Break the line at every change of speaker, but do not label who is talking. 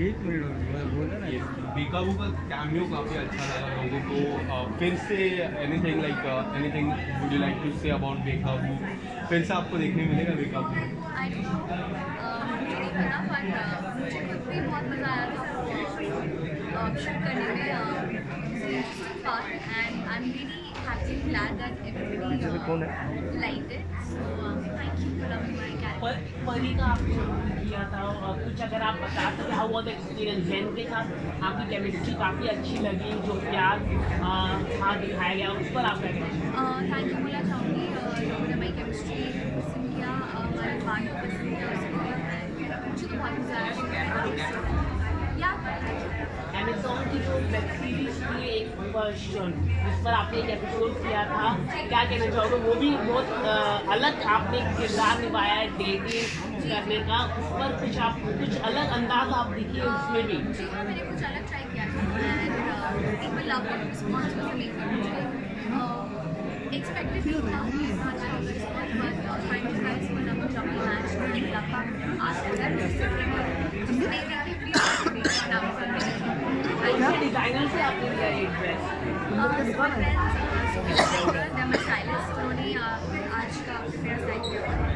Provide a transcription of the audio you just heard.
एक मिनट बोला ना
बेकाबू का कैमियो काफ़ी अच्छा लगा लोगों को uh, फिर से anything like anything would you like to say about बेकाबू फिर से आपको देखने मिलेगा बेकाबू.
Uh, मुझे uh, खुद भी बहुत मज़ा आया था शूट करने में happy glad that everybody like it so thank you for loving my character
पर परी का आपने किया था और कुछ अगर आप बता सकें हाउ वाज एक्सपीरियंस जैन के साथ। आपकी केमिस्ट्री काफ़ी अच्छी लगी जो प्यार वहाँ दिखाया गया उस पर आप क्या कहेंगे
थैंक यू बोलना चाहूँगी uh, लोगों ने हमारी केमिस्ट्री पसंद किया uh, हमारे को पसंद किया उसको मुझे तो बहुत मज़ा आया या
अमेजोन की जो वेब सीरीज़ थी एक वर्जन जिस पर आपने एक एपिसोड किया था, क्या कहना चाहोगे? वो भी बहुत अलग आपने किरदार निभाया है डेटिंग करने का, उस पर कुछ आप, कुछ अलग अंदाज आप दिखिए उसमें भी।
हाँ मैंने कुछ अलग ट्राई किया था। आज का